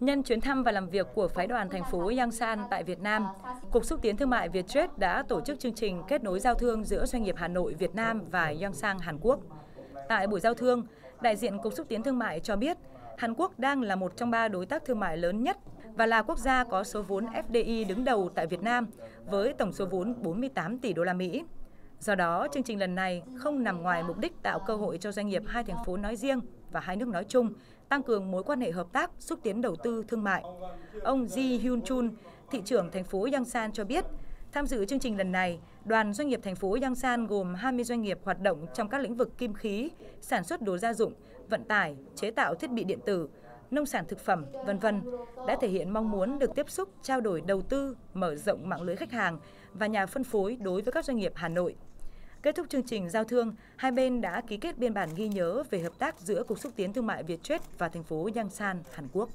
Nhân chuyến thăm và làm việc của phái đoàn thành phố Yangsan tại Việt Nam, Cục xúc tiến thương mại Vietjet đã tổ chức chương trình kết nối giao thương giữa doanh nghiệp Hà Nội, Việt Nam và Yangsan, Hàn Quốc. Tại buổi giao thương, đại diện Cục xúc tiến thương mại cho biết Hàn Quốc đang là một trong ba đối tác thương mại lớn nhất và là quốc gia có số vốn FDI đứng đầu tại Việt Nam với tổng số vốn 48 tỷ đô la Mỹ. Do đó, chương trình lần này không nằm ngoài mục đích tạo cơ hội cho doanh nghiệp hai thành phố nói riêng và hai nước nói chung tăng cường mối quan hệ hợp tác, xúc tiến đầu tư thương mại. Ông Ji Hyun Chun, thị trưởng thành phố Yangsan cho biết, tham dự chương trình lần này, đoàn doanh nghiệp thành phố Yangsan gồm 20 doanh nghiệp hoạt động trong các lĩnh vực kim khí, sản xuất đồ gia dụng, vận tải, chế tạo thiết bị điện tử, nông sản thực phẩm, vân vân đã thể hiện mong muốn được tiếp xúc, trao đổi đầu tư, mở rộng mạng lưới khách hàng và nhà phân phối đối với các doanh nghiệp Hà Nội. Kết thúc chương trình giao thương, hai bên đã ký kết biên bản ghi nhớ về hợp tác giữa Cục xúc tiến thương mại Việt Trết và thành phố Yangsan, Hàn Quốc.